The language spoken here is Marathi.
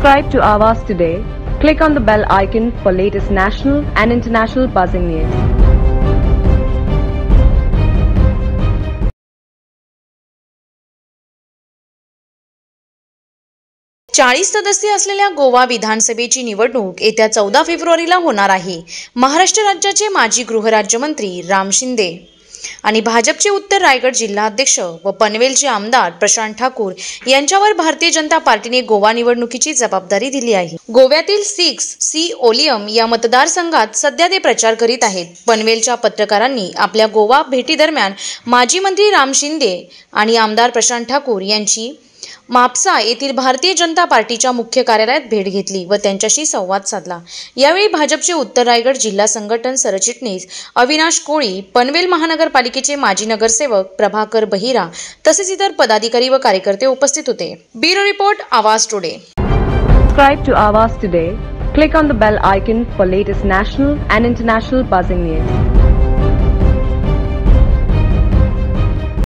Subscribe to Avas today. Click on the bell icon for latest national and international buzzing news. चाळीस सदस्य असलेल्या गोवा विधानसभेची निवडणूक येत्या चौदा फेब्रुवारीला होणार आहे महाराष्ट्र राज्याचे माजी गृहराज्यमंत्री राम शिंदे आणि भाजपचे उत्तर रायगड जिल्हाध्यक्ष व पनवेलचे आमदार प्रशांत ठाकूर यांच्यावर भारतीय जनता पार्टीने गोवा निवडणुकीची जबाबदारी दिली आहे. गोव्यातील सिक्स सी ओलियम या मतदारसंघात सध्या ते प्रचार करीत आहेत. पनवेलच्या पत्रकारांनी आपल्या गोवा भेटीदरम्यान माजी मंत्री राम शिंदे आणि आमदार प्रशांत ठाकूर यांची मापसा येथील भारतीय जनता पार्टीच्या मुख्य कार्यालयात भेट घेतली व त्यांच्याशी संवाद साधला. यावेळी भाजपचे उत्तर रायगड जिल्हा संघटन सरचिटणीस अविनाश कोळी पनवेल महानगरपालिकेचे माजी नगरसेवक प्रभाकर बहिरा तसेच इतर पदाधिकारी व कार्यकर्ते उपस्थित होते. Bureau report Awaaz today. Subscribe to Awaaz today click on the bell icon for latest national and international passing news